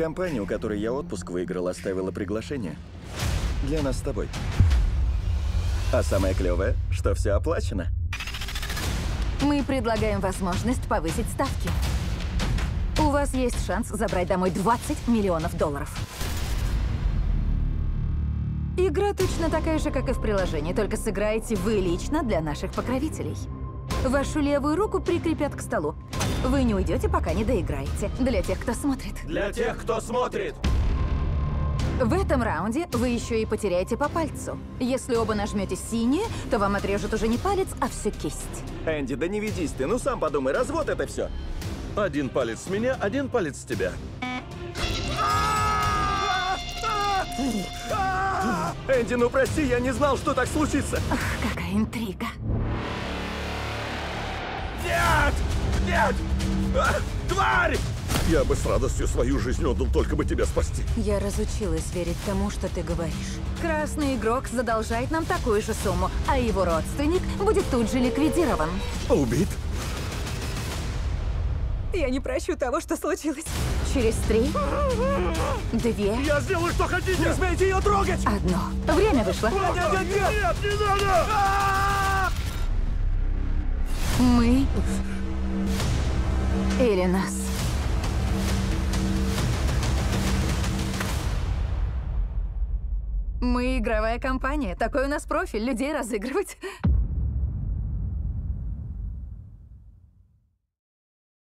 Компания, у которой я отпуск выиграл, оставила приглашение. Для нас с тобой. А самое клевое, что все оплачено. Мы предлагаем возможность повысить ставки. У вас есть шанс забрать домой 20 миллионов долларов. Игра точно такая же, как и в приложении, только сыграете вы лично для наших покровителей. Вашу левую руку прикрепят к столу. Вы не уйдете, пока не доиграете. Для тех, кто смотрит. Для тех, кто смотрит. В этом раунде вы еще и потеряете по пальцу. Если оба нажмете синее, то вам отрежут уже не палец, а всю кисть. Энди, да не ведись ты, ну сам подумай, развод это все. Один палец с меня, один палец с тебя. Энди, ну прости, я не знал, что так случится. Ах, какая интрига. Нет! А, тварь! Я бы с радостью свою жизнь отдал, только бы тебя спасти. Я разучилась верить тому, что ты говоришь. Красный игрок задолжает нам такую же сумму, а его родственник будет тут же ликвидирован. Убит? Я не прощу того, что случилось. Через три, две, Я сделаю, что хотите! Не смейте ее трогать! одно. Время вышло. Нет, нет, нет! Нет, не надо! А! Мы или нас. Мы игровая компания. Такой у нас профиль людей разыгрывать.